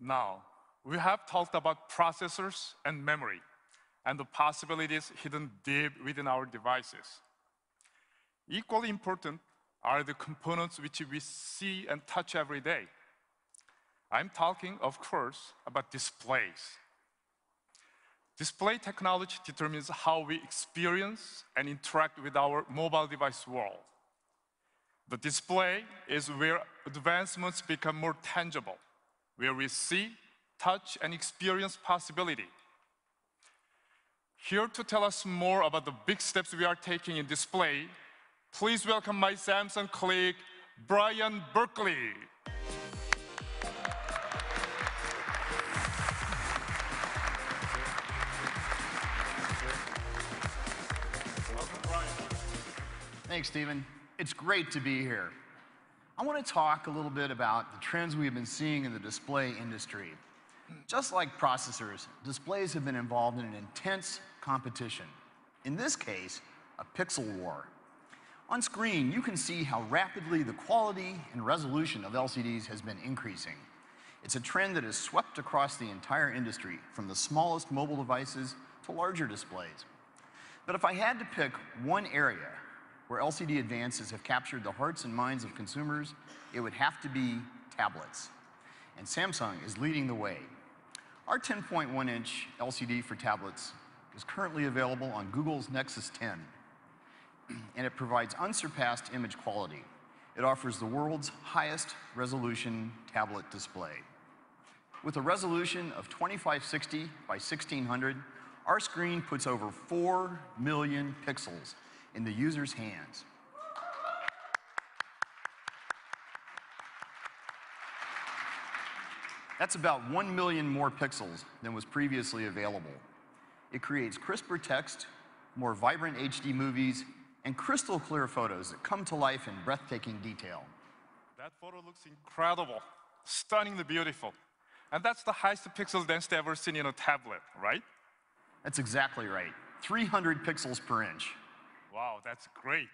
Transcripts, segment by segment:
Now, we have talked about processors and memory and the possibilities hidden deep within our devices. Equally important are the components which we see and touch every day. I'm talking, of course, about displays. Display technology determines how we experience and interact with our mobile device world. The display is where advancements become more tangible, where we see, touch, and experience possibility. Here to tell us more about the big steps we are taking in display, please welcome my Samsung colleague, Brian Berkeley. Thanks, Stephen. It's great to be here. I want to talk a little bit about the trends we've been seeing in the display industry. Just like processors, displays have been involved in an intense competition. In this case, a pixel war. On screen, you can see how rapidly the quality and resolution of LCDs has been increasing. It's a trend that has swept across the entire industry, from the smallest mobile devices to larger displays. But if I had to pick one area where LCD advances have captured the hearts and minds of consumers, it would have to be tablets. And Samsung is leading the way. Our 10.1-inch LCD for tablets is currently available on Google's Nexus 10, and it provides unsurpassed image quality. It offers the world's highest resolution tablet display. With a resolution of 2560 by 1600, our screen puts over 4 million pixels in the user's hands. That's about 1 million more pixels than was previously available. It creates crisper text, more vibrant HD movies, and crystal clear photos that come to life in breathtaking detail. That photo looks incredible, stunningly beautiful. And that's the highest pixel density ever seen in a tablet, right? That's exactly right. 300 pixels per inch. Wow, that's great.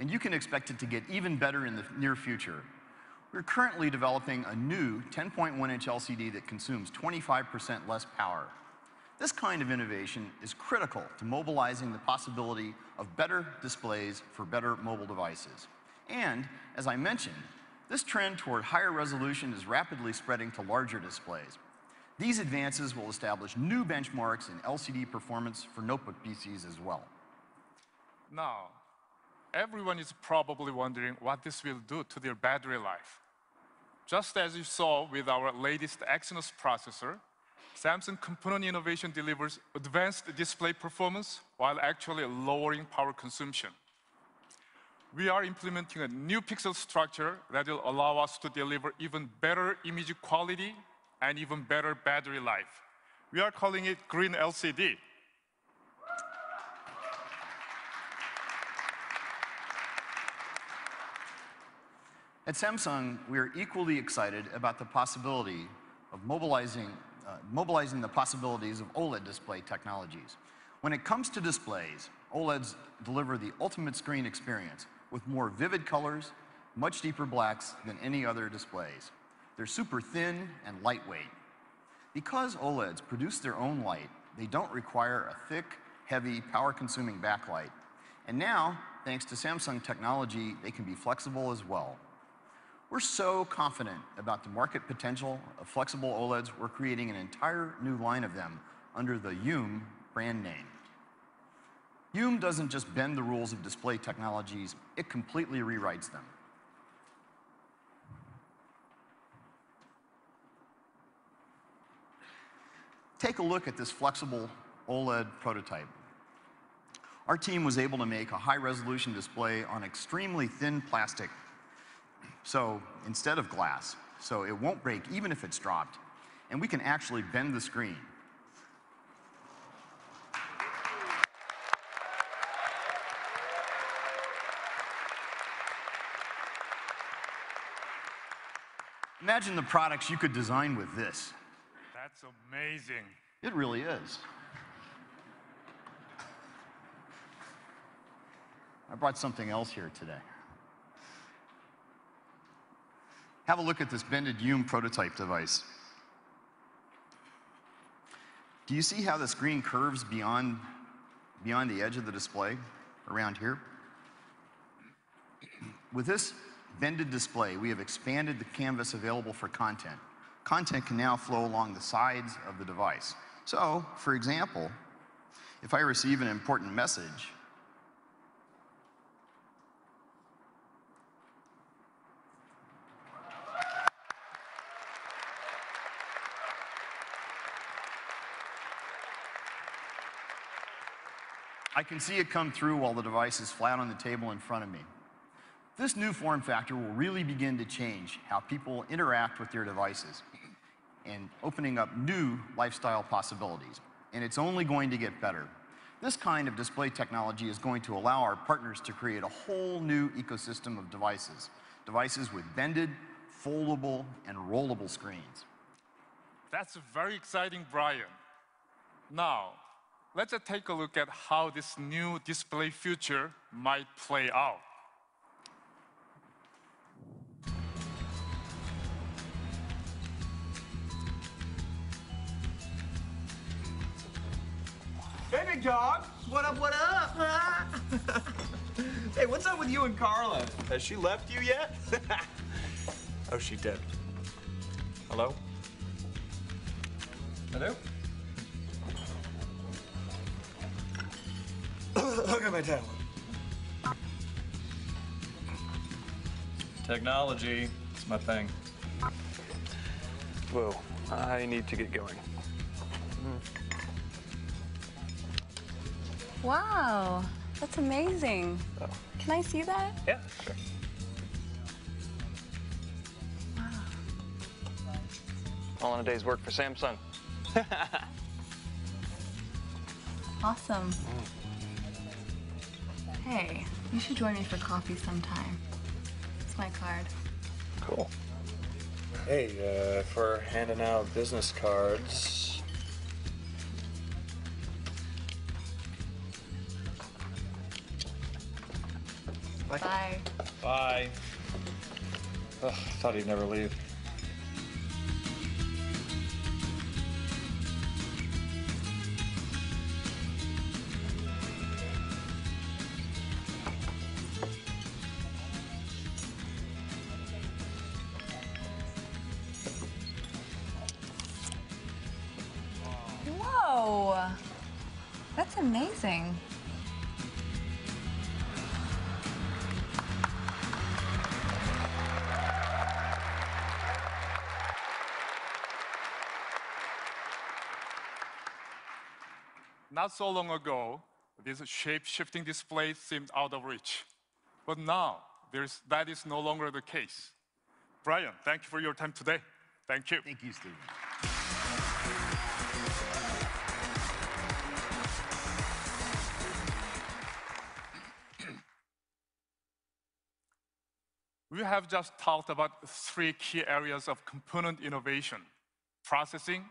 And you can expect it to get even better in the near future. We're currently developing a new 10.1-inch LCD that consumes 25% less power. This kind of innovation is critical to mobilizing the possibility of better displays for better mobile devices. And, as I mentioned, this trend toward higher resolution is rapidly spreading to larger displays. These advances will establish new benchmarks in LCD performance for notebook PCs as well. Now, everyone is probably wondering what this will do to their battery life. Just as you saw with our latest Exynos processor, Samsung component innovation delivers advanced display performance while actually lowering power consumption. We are implementing a new pixel structure that will allow us to deliver even better image quality and even better battery life. We are calling it Green LCD. At Samsung, we are equally excited about the possibility of mobilizing, uh, mobilizing the possibilities of OLED display technologies. When it comes to displays, OLEDs deliver the ultimate screen experience with more vivid colors, much deeper blacks than any other displays. They're super thin and lightweight. Because OLEDs produce their own light, they don't require a thick, heavy, power-consuming backlight. And now, thanks to Samsung technology, they can be flexible as well. We're so confident about the market potential of flexible OLEDs, we're creating an entire new line of them under the Youm brand name. Youm doesn't just bend the rules of display technologies, it completely rewrites them. Take a look at this flexible OLED prototype. Our team was able to make a high resolution display on extremely thin plastic so instead of glass, so it won't break even if it's dropped, and we can actually bend the screen. Imagine the products you could design with this. That's amazing. It really is. I brought something else here today. Have a look at this bended Youm prototype device. Do you see how the screen curves beyond, beyond the edge of the display around here? With this bended display, we have expanded the canvas available for content. Content can now flow along the sides of the device. So, for example, if I receive an important message, I can see it come through while the device is flat on the table in front of me. This new form factor will really begin to change how people interact with their devices and opening up new lifestyle possibilities. And it's only going to get better. This kind of display technology is going to allow our partners to create a whole new ecosystem of devices. Devices with bended, foldable, and rollable screens. That's very exciting, Brian. Now, let's take a look at how this new display future might play out. Hey, big dog. What up, what up? hey, what's up with you and Carla? Has she left you yet? oh, she did. Hello? Hello? Look at my tablet. Technology, it's my thing. Whoa, I need to get going. Wow, that's amazing. Oh. Can I see that? Yeah, sure. All in a day's work for Samsung. Awesome. Mm. Hey, you should join me for coffee sometime. It's my card. Cool. Hey, uh, for handing out business cards. Bye. Bye. Ugh, thought he'd never leave. Amazing. Not so long ago, this shape-shifting display seemed out of reach. But now, there's, that is no longer the case. Brian, thank you for your time today. Thank you. Thank you, Stephen. We have just talked about three key areas of component innovation, processing,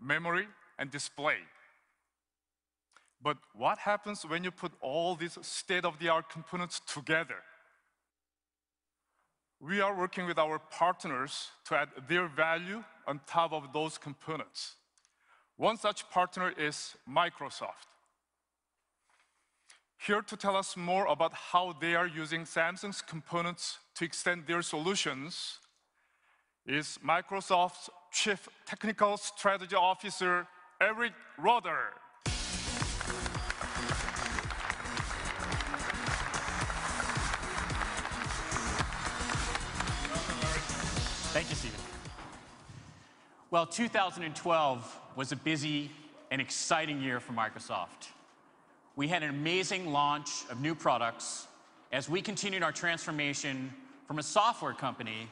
memory, and display. But what happens when you put all these state-of-the-art components together? We are working with our partners to add their value on top of those components. One such partner is Microsoft. Here to tell us more about how they are using Samsung's components to extend their solutions is Microsoft's Chief Technical Strategy Officer, Eric Rudder. Thank you, Stephen. Well, 2012 was a busy and exciting year for Microsoft. We had an amazing launch of new products as we continued our transformation from a software company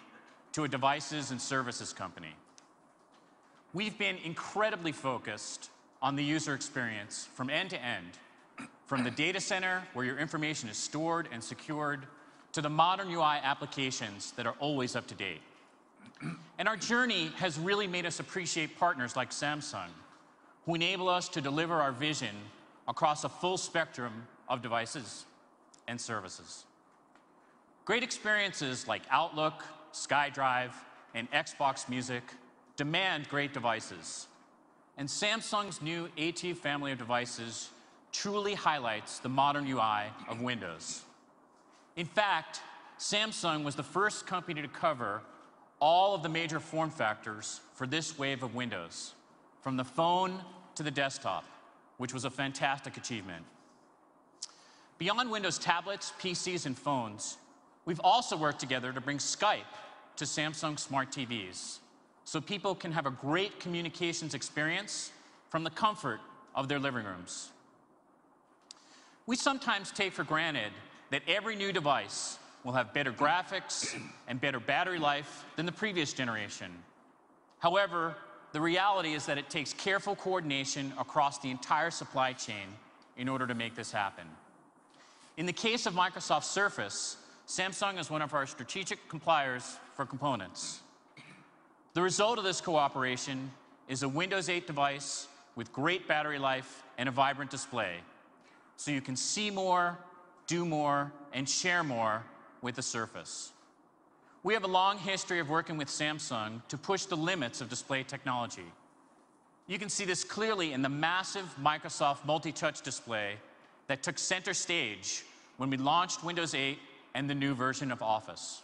to a devices and services company. We've been incredibly focused on the user experience from end to end, from the data center where your information is stored and secured, to the modern UI applications that are always up to date. And our journey has really made us appreciate partners like Samsung, who enable us to deliver our vision across a full spectrum of devices and services. Great experiences like Outlook, SkyDrive, and Xbox Music demand great devices. And Samsung's new ATIV family of devices truly highlights the modern UI of Windows. In fact, Samsung was the first company to cover all of the major form factors for this wave of Windows, from the phone to the desktop, which was a fantastic achievement. Beyond Windows tablets, PCs, and phones, we've also worked together to bring Skype to Samsung smart TVs so people can have a great communications experience from the comfort of their living rooms. We sometimes take for granted that every new device will have better graphics and better battery life than the previous generation. However, the reality is that it takes careful coordination across the entire supply chain in order to make this happen. In the case of Microsoft Surface, Samsung is one of our strategic suppliers for components. The result of this cooperation is a Windows 8 device with great battery life and a vibrant display, so you can see more, do more, and share more with the Surface. We have a long history of working with Samsung to push the limits of display technology. You can see this clearly in the massive Microsoft multi-touch display that took center stage when we launched Windows 8 and the new version of Office.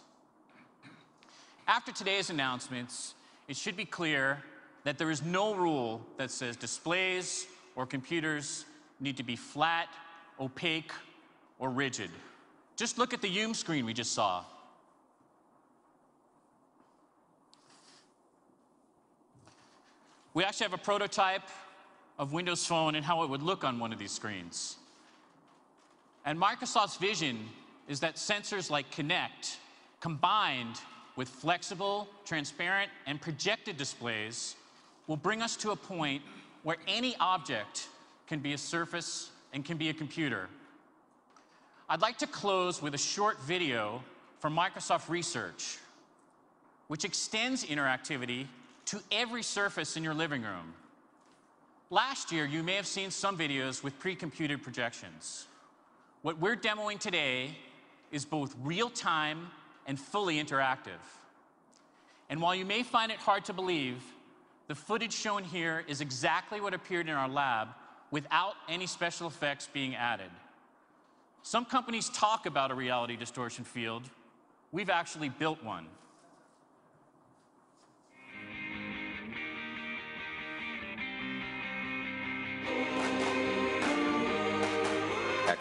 After today's announcements, it should be clear that there is no rule that says displays or computers need to be flat, opaque, or rigid. Just look at the Youm screen we just saw. We actually have a prototype of Windows Phone and how it would look on one of these screens. And Microsoft's vision is that sensors like Kinect, combined with flexible, transparent, and projected displays, will bring us to a point where any object can be a surface and can be a computer. I'd like to close with a short video from Microsoft Research, which extends interactivity to every surface in your living room. Last year, you may have seen some videos with pre-computed projections. What we're demoing today is both real-time and fully interactive. And while you may find it hard to believe, the footage shown here is exactly what appeared in our lab without any special effects being added. Some companies talk about a reality distortion field. We've actually built one.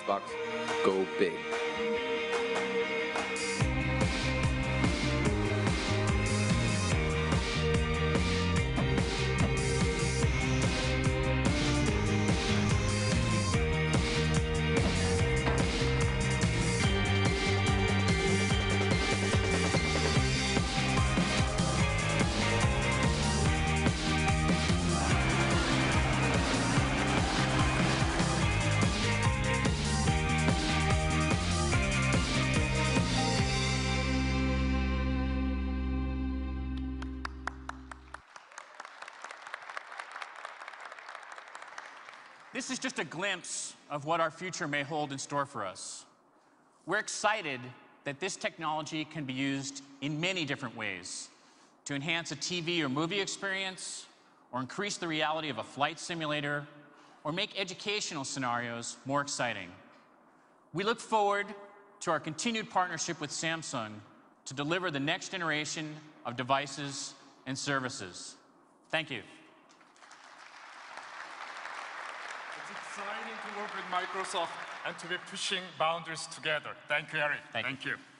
Xbox, go big. This is just a glimpse of what our future may hold in store for us. We're excited that this technology can be used in many different ways to enhance a TV or movie experience, or increase the reality of a flight simulator, or make educational scenarios more exciting. We look forward to our continued partnership with Samsung to deliver the next generation of devices and services. Thank you. It's exciting to work with Microsoft and to be pushing boundaries together. Thank you, Eric. Thank you. You.